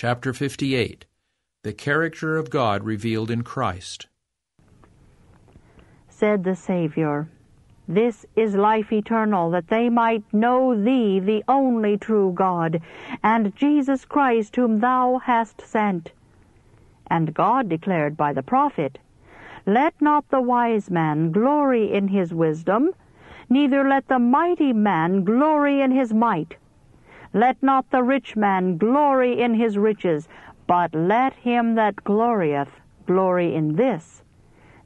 Chapter 58 The Character of God Revealed in Christ. Said the Savior, This is life eternal, that they might know Thee, the only true God, and Jesus Christ, whom Thou hast sent. And God declared by the prophet, Let not the wise man glory in his wisdom, neither let the mighty man glory in his might let not the rich man glory in his riches, but let him that glorieth glory in this,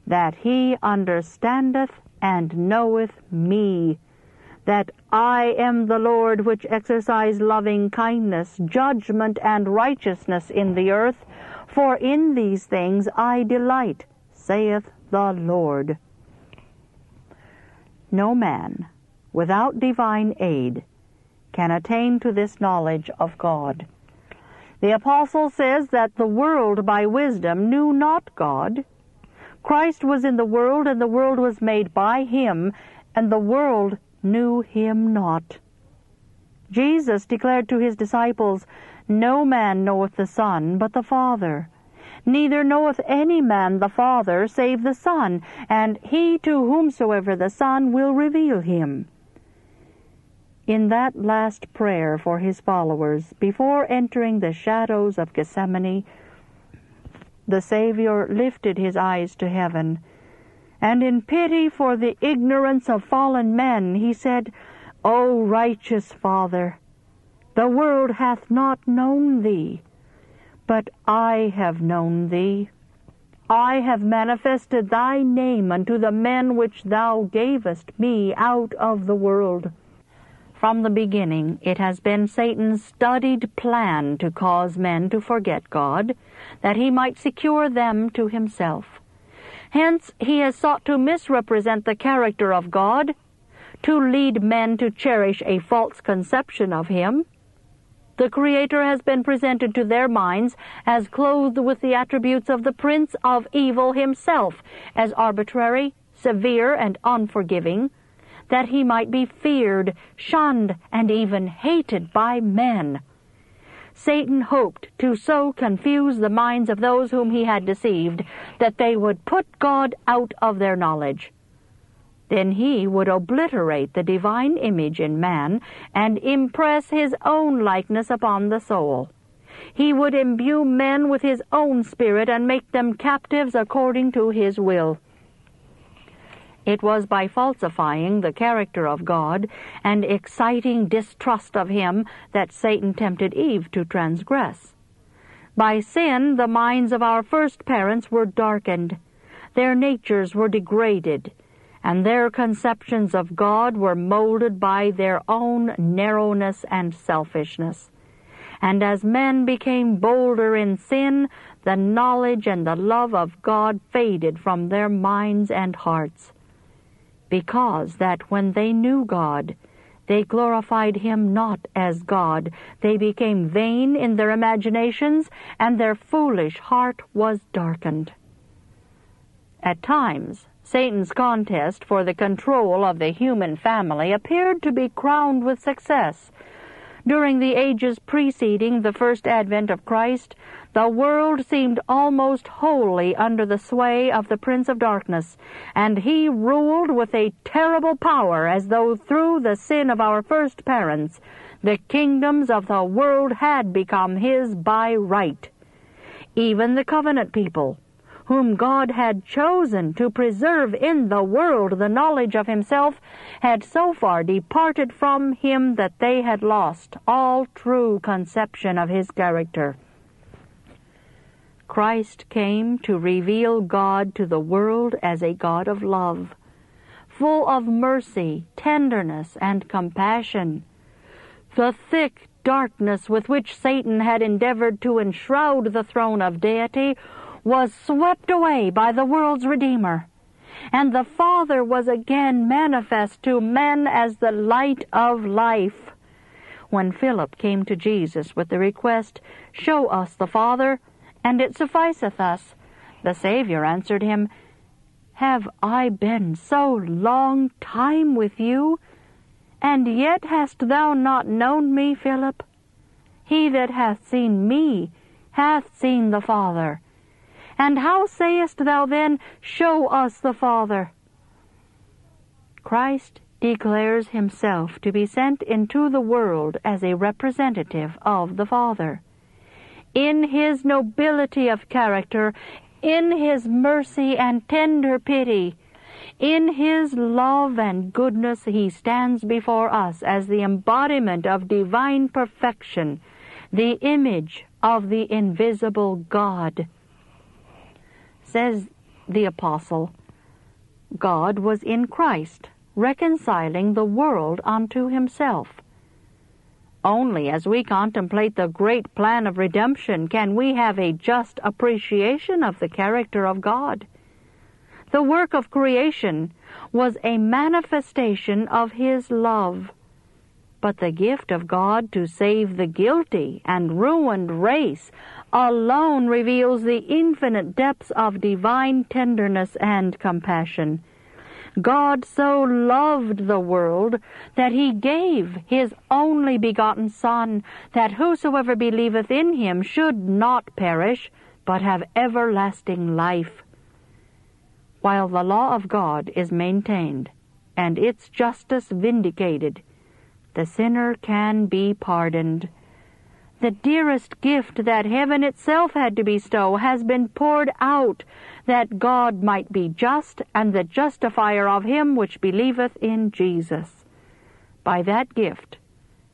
that he understandeth and knoweth me, that I am the Lord which exercise loving kindness, judgment, and righteousness in the earth, for in these things I delight, saith the Lord. No man, without divine aid, can attain to this knowledge of God. The apostle says that the world by wisdom knew not God. Christ was in the world, and the world was made by him, and the world knew him not. Jesus declared to his disciples, No man knoweth the Son but the Father. Neither knoweth any man the Father save the Son, and he to whomsoever the Son will reveal him. In that last prayer for his followers, before entering the shadows of Gethsemane, the Savior lifted his eyes to heaven, and in pity for the ignorance of fallen men, he said, O righteous Father, the world hath not known thee, but I have known thee. I have manifested thy name unto the men which thou gavest me out of the world. From the beginning, it has been Satan's studied plan to cause men to forget God, that he might secure them to himself. Hence, he has sought to misrepresent the character of God, to lead men to cherish a false conception of him. The Creator has been presented to their minds as clothed with the attributes of the Prince of Evil himself, as arbitrary, severe, and unforgiving, that he might be feared, shunned, and even hated by men. Satan hoped to so confuse the minds of those whom he had deceived that they would put God out of their knowledge. Then he would obliterate the divine image in man and impress his own likeness upon the soul. He would imbue men with his own spirit and make them captives according to his will. It was by falsifying the character of God and exciting distrust of Him that Satan tempted Eve to transgress. By sin, the minds of our first parents were darkened, their natures were degraded, and their conceptions of God were molded by their own narrowness and selfishness. And as men became bolder in sin, the knowledge and the love of God faded from their minds and hearts because that when they knew God, they glorified him not as God. They became vain in their imaginations, and their foolish heart was darkened. At times, Satan's contest for the control of the human family appeared to be crowned with success. During the ages preceding the first advent of Christ, the world seemed almost wholly under the sway of the Prince of Darkness, and he ruled with a terrible power as though through the sin of our first parents the kingdoms of the world had become his by right. Even the covenant people, whom God had chosen to preserve in the world the knowledge of himself, had so far departed from him that they had lost all true conception of his character. Christ came to reveal God to the world as a God of love, full of mercy, tenderness, and compassion. The thick darkness with which Satan had endeavored to enshroud the throne of deity was swept away by the world's Redeemer, and the Father was again manifest to men as the light of life. When Philip came to Jesus with the request, Show us the Father, and it sufficeth us. The Saviour answered him, Have I been so long time with you, and yet hast thou not known me, Philip? He that hath seen me hath seen the Father. And how sayest thou then, Show us the Father? Christ declares himself to be sent into the world as a representative of the Father. In his nobility of character, in his mercy and tender pity, in his love and goodness, he stands before us as the embodiment of divine perfection, the image of the invisible God. Says the Apostle, God was in Christ, reconciling the world unto himself. Only as we contemplate the great plan of redemption can we have a just appreciation of the character of God. The work of creation was a manifestation of His love. But the gift of God to save the guilty and ruined race alone reveals the infinite depths of divine tenderness and compassion. God so loved the world that he gave his only begotten Son, that whosoever believeth in him should not perish, but have everlasting life while the law of God is maintained and its justice vindicated, the sinner can be pardoned. The dearest gift that heaven itself had to bestow has been poured out, that God might be just and the justifier of him which believeth in Jesus. By that gift,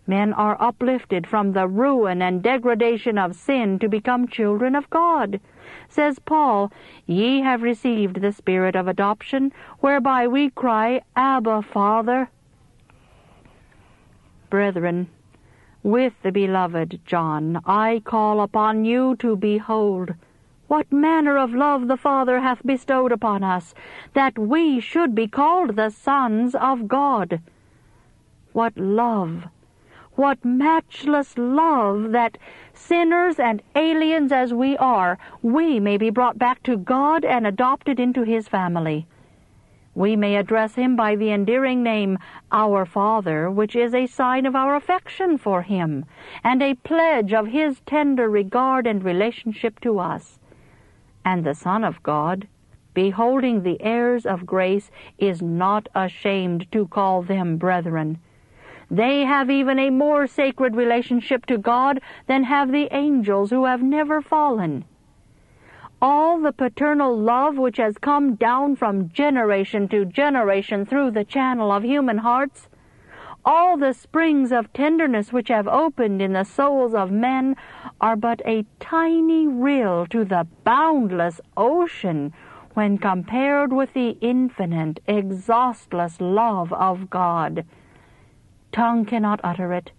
men are uplifted from the ruin and degradation of sin to become children of God. Says Paul, Ye have received the Spirit of adoption, whereby we cry, Abba, Father. Brethren, with the beloved John, I call upon you to behold what manner of love the Father hath bestowed upon us, that we should be called the sons of God. What love what matchless love that sinners and aliens as we are, we may be brought back to God and adopted into His family. We may address Him by the endearing name, Our Father, which is a sign of our affection for Him, and a pledge of His tender regard and relationship to us. And the Son of God, beholding the heirs of grace, is not ashamed to call them brethren. They have even a more sacred relationship to God than have the angels who have never fallen. All the paternal love which has come down from generation to generation through the channel of human hearts, all the springs of tenderness which have opened in the souls of men are but a tiny rill to the boundless ocean when compared with the infinite, exhaustless love of God. Tongue cannot utter it.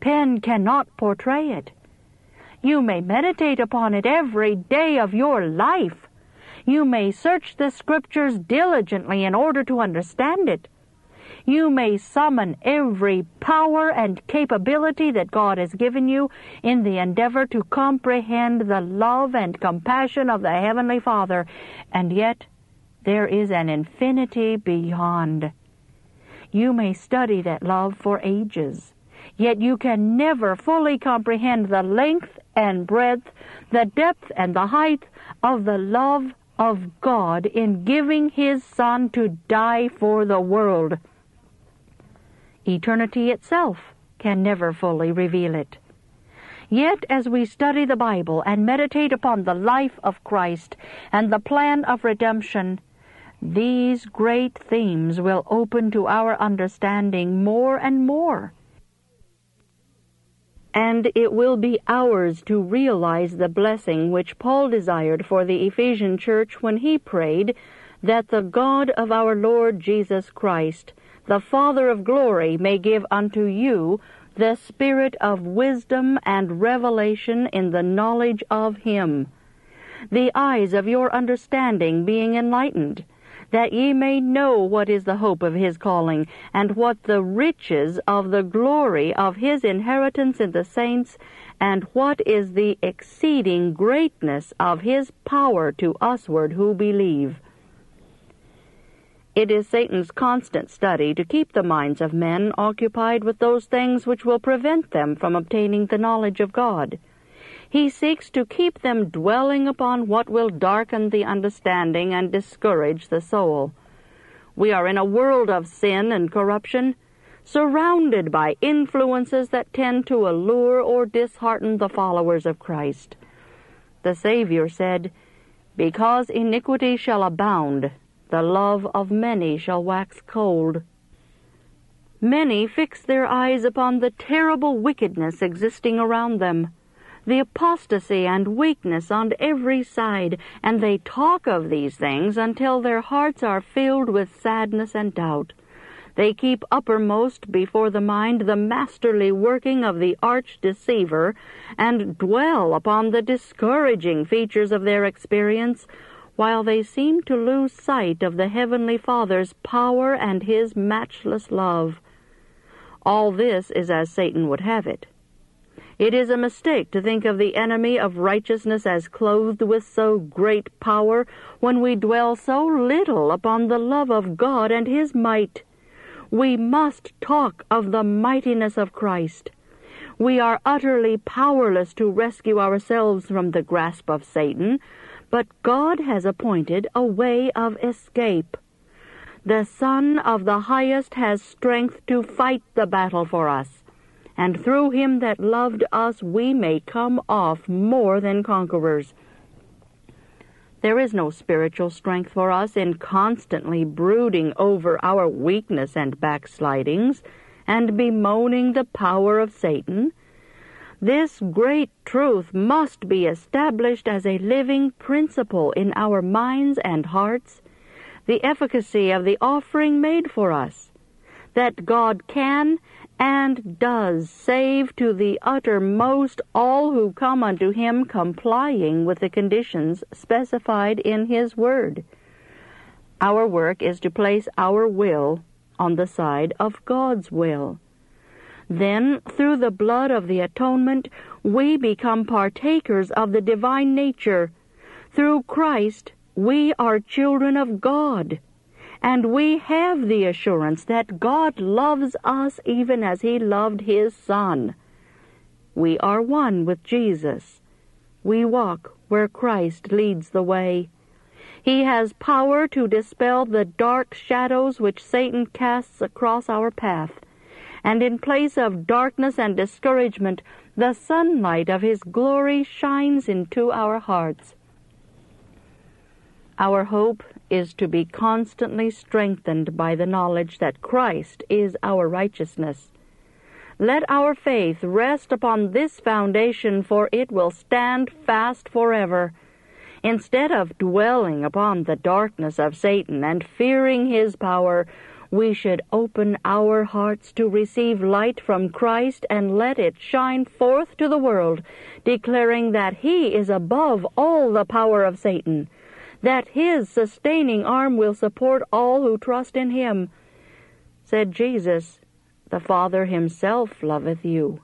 Pen cannot portray it. You may meditate upon it every day of your life. You may search the Scriptures diligently in order to understand it. You may summon every power and capability that God has given you in the endeavor to comprehend the love and compassion of the Heavenly Father, and yet there is an infinity beyond. You may study that love for ages, yet you can never fully comprehend the length and breadth, the depth and the height of the love of God in giving His Son to die for the world. Eternity itself can never fully reveal it. Yet, as we study the Bible and meditate upon the life of Christ and the plan of redemption, these great themes will open to our understanding more and more. And it will be ours to realize the blessing which Paul desired for the Ephesian church when he prayed that the God of our Lord Jesus Christ, the Father of glory, may give unto you the spirit of wisdom and revelation in the knowledge of him, the eyes of your understanding being enlightened, that ye may know what is the hope of his calling, and what the riches of the glory of his inheritance in the saints, and what is the exceeding greatness of his power to usward who believe. It is Satan's constant study to keep the minds of men occupied with those things which will prevent them from obtaining the knowledge of God. He seeks to keep them dwelling upon what will darken the understanding and discourage the soul. We are in a world of sin and corruption, surrounded by influences that tend to allure or dishearten the followers of Christ. The Savior said, Because iniquity shall abound, the love of many shall wax cold. Many fix their eyes upon the terrible wickedness existing around them, the apostasy and weakness on every side, and they talk of these things until their hearts are filled with sadness and doubt. They keep uppermost before the mind the masterly working of the arch deceiver, and dwell upon the discouraging features of their experience, while they seem to lose sight of the Heavenly Father's power and His matchless love. All this is as Satan would have it. It is a mistake to think of the enemy of righteousness as clothed with so great power when we dwell so little upon the love of God and His might. We must talk of the mightiness of Christ. We are utterly powerless to rescue ourselves from the grasp of Satan, but God has appointed a way of escape. The Son of the Highest has strength to fight the battle for us, and through him that loved us we may come off more than conquerors. There is no spiritual strength for us in constantly brooding over our weakness and backslidings, and bemoaning the power of Satan. This great truth must be established as a living principle in our minds and hearts, the efficacy of the offering made for us, that God can and does save to the uttermost all who come unto him complying with the conditions specified in his word. Our work is to place our will on the side of God's will. Then, through the blood of the atonement, we become partakers of the divine nature. Through Christ, we are children of God, and we have the assurance that God loves us even as He loved His Son. We are one with Jesus. We walk where Christ leads the way. He has power to dispel the dark shadows which Satan casts across our path, and in place of darkness and discouragement, the sunlight of His glory shines into our hearts. Our hope is to be constantly strengthened by the knowledge that Christ is our righteousness. Let our faith rest upon this foundation, for it will stand fast forever. Instead of dwelling upon the darkness of Satan and fearing his power, we should open our hearts to receive light from Christ and let it shine forth to the world, declaring that he is above all the power of Satan that his sustaining arm will support all who trust in him. Said Jesus, The Father himself loveth you.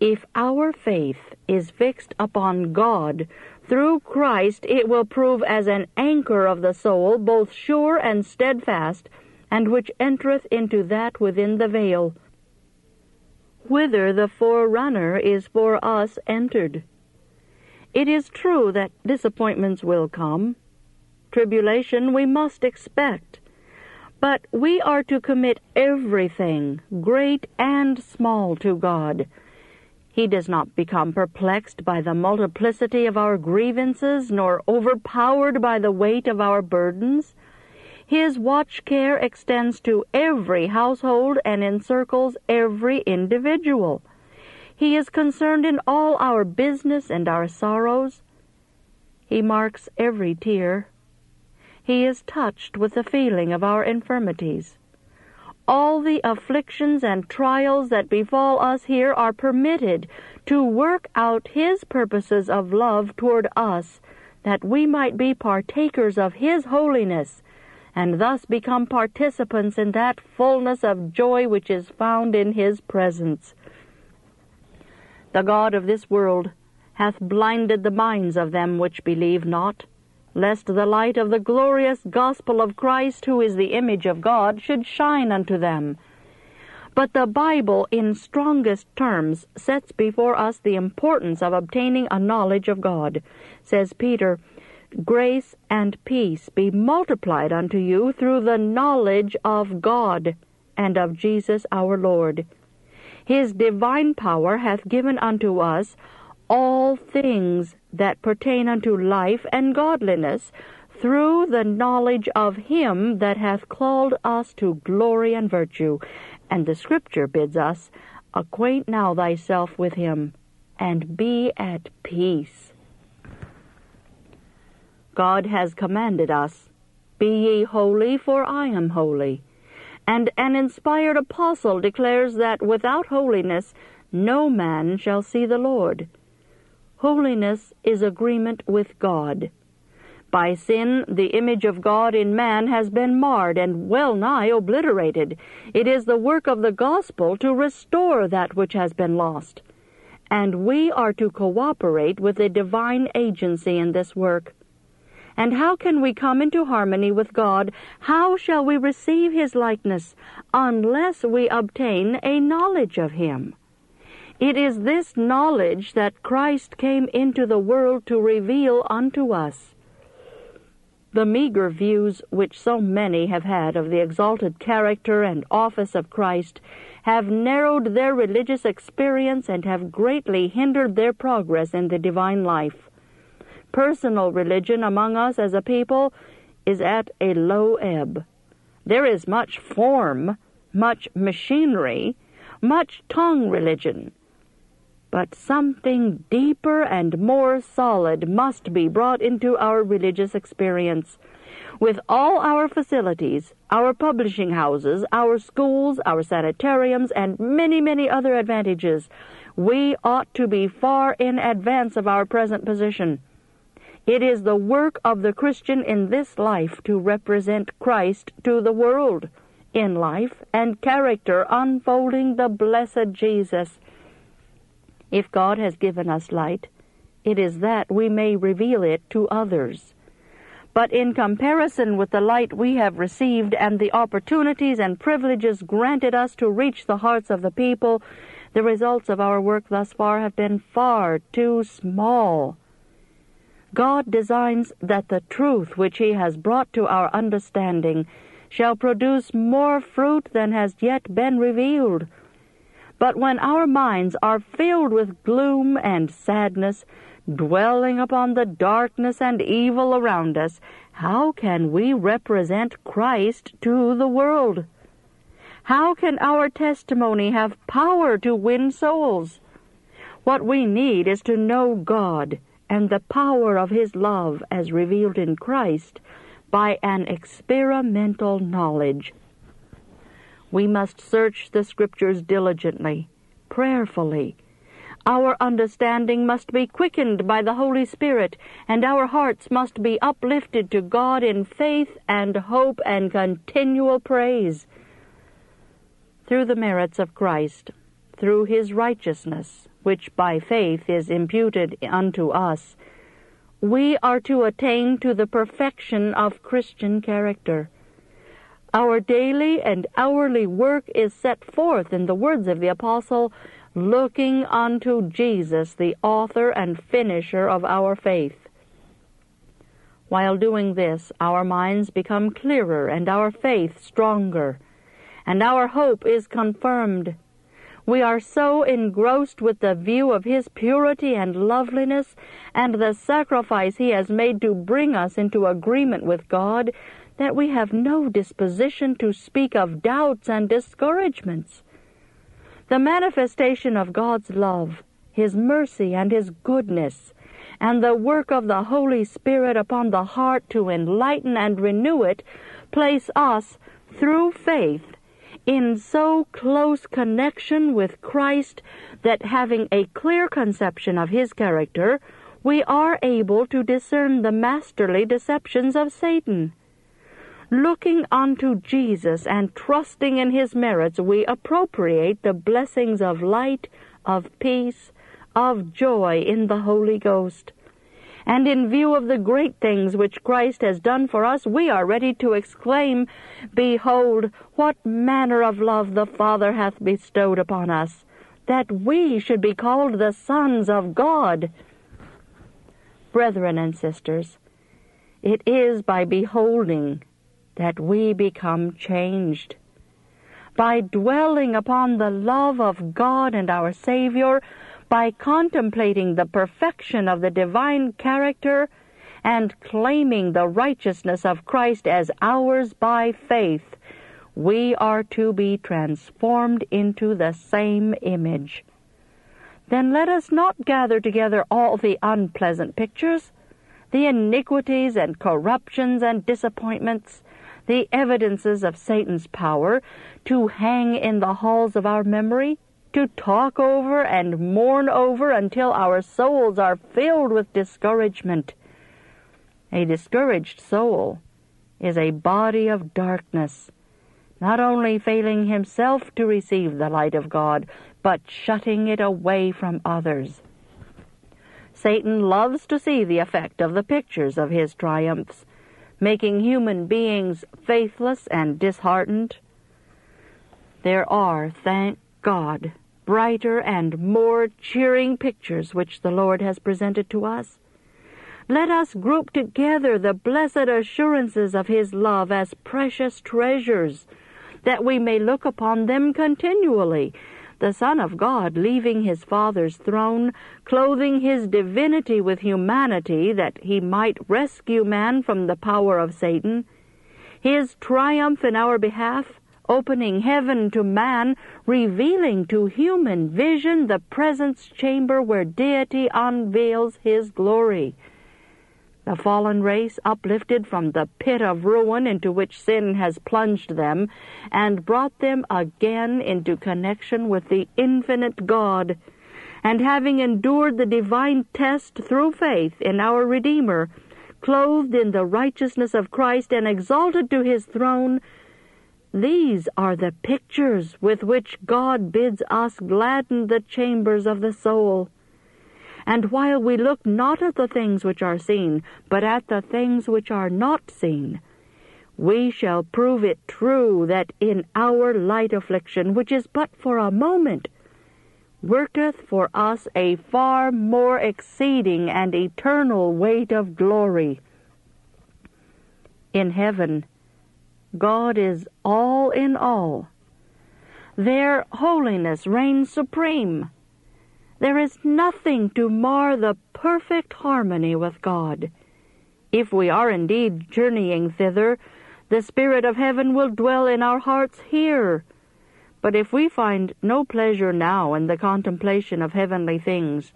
If our faith is fixed upon God, through Christ it will prove as an anchor of the soul, both sure and steadfast, and which entereth into that within the veil, whither the forerunner is for us entered. It is true that disappointments will come. Tribulation we must expect. But we are to commit everything, great and small, to God. He does not become perplexed by the multiplicity of our grievances, nor overpowered by the weight of our burdens. His watch care extends to every household and encircles every individual. He is concerned in all our business and our sorrows. He marks every tear. He is touched with the feeling of our infirmities. All the afflictions and trials that befall us here are permitted to work out His purposes of love toward us, that we might be partakers of His holiness, and thus become participants in that fullness of joy which is found in His presence. The God of this world hath blinded the minds of them which believe not, lest the light of the glorious gospel of Christ, who is the image of God, should shine unto them. But the Bible, in strongest terms, sets before us the importance of obtaining a knowledge of God. Says Peter, Grace and peace be multiplied unto you through the knowledge of God and of Jesus our Lord. His divine power hath given unto us all things that pertain unto life and godliness through the knowledge of him that hath called us to glory and virtue. And the Scripture bids us, Acquaint now thyself with him, and be at peace. God has commanded us, Be ye holy, for I am holy. And an inspired apostle declares that without holiness no man shall see the Lord. Holiness is agreement with God. By sin, the image of God in man has been marred and well nigh obliterated. It is the work of the gospel to restore that which has been lost. And we are to cooperate with the divine agency in this work. And how can we come into harmony with God? How shall we receive His likeness unless we obtain a knowledge of Him? It is this knowledge that Christ came into the world to reveal unto us. The meager views which so many have had of the exalted character and office of Christ have narrowed their religious experience and have greatly hindered their progress in the divine life personal religion among us as a people is at a low ebb. There is much form, much machinery, much tongue religion. But something deeper and more solid must be brought into our religious experience. With all our facilities, our publishing houses, our schools, our sanitariums, and many, many other advantages, we ought to be far in advance of our present position. It is the work of the Christian in this life to represent Christ to the world in life and character, unfolding the blessed Jesus. If God has given us light, it is that we may reveal it to others. But in comparison with the light we have received and the opportunities and privileges granted us to reach the hearts of the people, the results of our work thus far have been far too small. God designs that the truth which He has brought to our understanding shall produce more fruit than has yet been revealed. But when our minds are filled with gloom and sadness, dwelling upon the darkness and evil around us, how can we represent Christ to the world? How can our testimony have power to win souls? What we need is to know God and the power of His love as revealed in Christ by an experimental knowledge. We must search the Scriptures diligently, prayerfully. Our understanding must be quickened by the Holy Spirit, and our hearts must be uplifted to God in faith and hope and continual praise. Through the merits of Christ, through His righteousness, which by faith is imputed unto us, we are to attain to the perfection of Christian character. Our daily and hourly work is set forth in the words of the Apostle, looking unto Jesus, the author and finisher of our faith. While doing this, our minds become clearer and our faith stronger, and our hope is confirmed. We are so engrossed with the view of His purity and loveliness and the sacrifice He has made to bring us into agreement with God that we have no disposition to speak of doubts and discouragements. The manifestation of God's love, His mercy, and His goodness, and the work of the Holy Spirit upon the heart to enlighten and renew it, place us, through faith, in so close connection with Christ that having a clear conception of his character, we are able to discern the masterly deceptions of Satan. Looking unto Jesus and trusting in his merits, we appropriate the blessings of light, of peace, of joy in the Holy Ghost. And in view of the great things which Christ has done for us, we are ready to exclaim, Behold, what manner of love the Father hath bestowed upon us, that we should be called the sons of God. Brethren and sisters, it is by beholding that we become changed. By dwelling upon the love of God and our Savior, by contemplating the perfection of the divine character and claiming the righteousness of Christ as ours by faith, we are to be transformed into the same image. Then let us not gather together all the unpleasant pictures, the iniquities and corruptions and disappointments, the evidences of Satan's power, to hang in the halls of our memory, to talk over and mourn over until our souls are filled with discouragement. A discouraged soul is a body of darkness, not only failing himself to receive the light of God, but shutting it away from others. Satan loves to see the effect of the pictures of his triumphs, making human beings faithless and disheartened. There are, thank God, brighter and more cheering pictures which the Lord has presented to us. Let us group together the blessed assurances of His love as precious treasures, that we may look upon them continually. The Son of God leaving His Father's throne, clothing His divinity with humanity that He might rescue man from the power of Satan, His triumph in our behalf, opening heaven to man, revealing to human vision the presence chamber where deity unveils his glory. The fallen race, uplifted from the pit of ruin into which sin has plunged them, and brought them again into connection with the infinite God, and having endured the divine test through faith in our Redeemer, clothed in the righteousness of Christ and exalted to his throne, these are the pictures with which God bids us gladden the chambers of the soul. And while we look not at the things which are seen, but at the things which are not seen, we shall prove it true that in our light affliction, which is but for a moment, worketh for us a far more exceeding and eternal weight of glory. In heaven, God is all in all. There holiness reigns supreme. There is nothing to mar the perfect harmony with God. If we are indeed journeying thither, the Spirit of heaven will dwell in our hearts here. But if we find no pleasure now in the contemplation of heavenly things,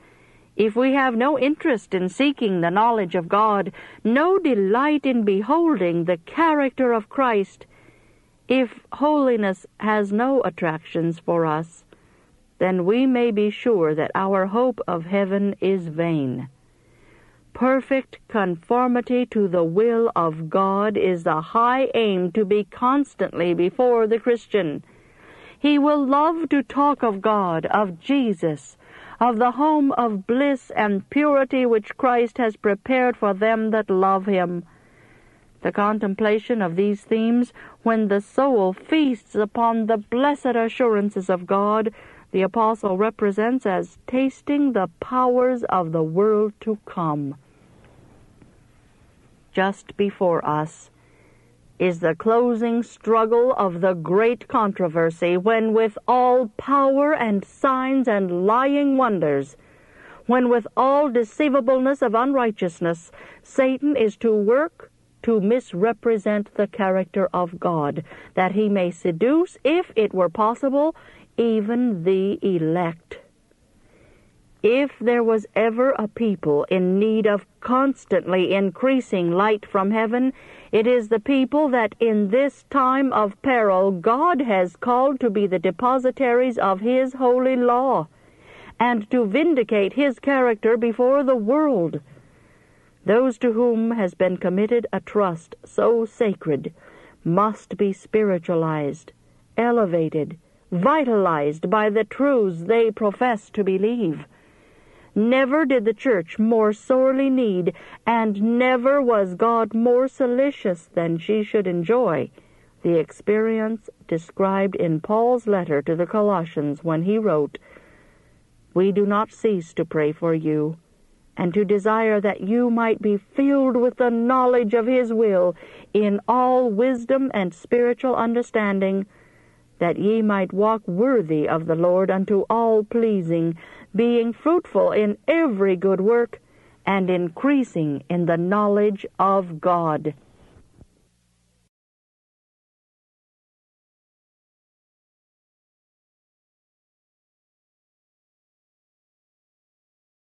if we have no interest in seeking the knowledge of God, no delight in beholding the character of Christ, if holiness has no attractions for us, then we may be sure that our hope of heaven is vain. Perfect conformity to the will of God is the high aim to be constantly before the Christian. He will love to talk of God, of Jesus, of the home of bliss and purity which Christ has prepared for them that love him. The contemplation of these themes, when the soul feasts upon the blessed assurances of God, the apostle represents as tasting the powers of the world to come. Just before us is the closing struggle of the great controversy when with all power and signs and lying wonders, when with all deceivableness of unrighteousness, Satan is to work to misrepresent the character of God, that he may seduce, if it were possible, even the elect. If there was ever a people in need of constantly increasing light from heaven, it is the people that in this time of peril God has called to be the depositaries of His holy law, and to vindicate His character before the world. Those to whom has been committed a trust so sacred must be spiritualized, elevated, vitalized by the truths they profess to believe. Never did the church more sorely need, and never was God more solicitous than she should enjoy. The experience described in Paul's letter to the Colossians when he wrote, We do not cease to pray for you, and to desire that you might be filled with the knowledge of his will in all wisdom and spiritual understanding, that ye might walk worthy of the Lord unto all pleasing, being fruitful in every good work, and increasing in the knowledge of God.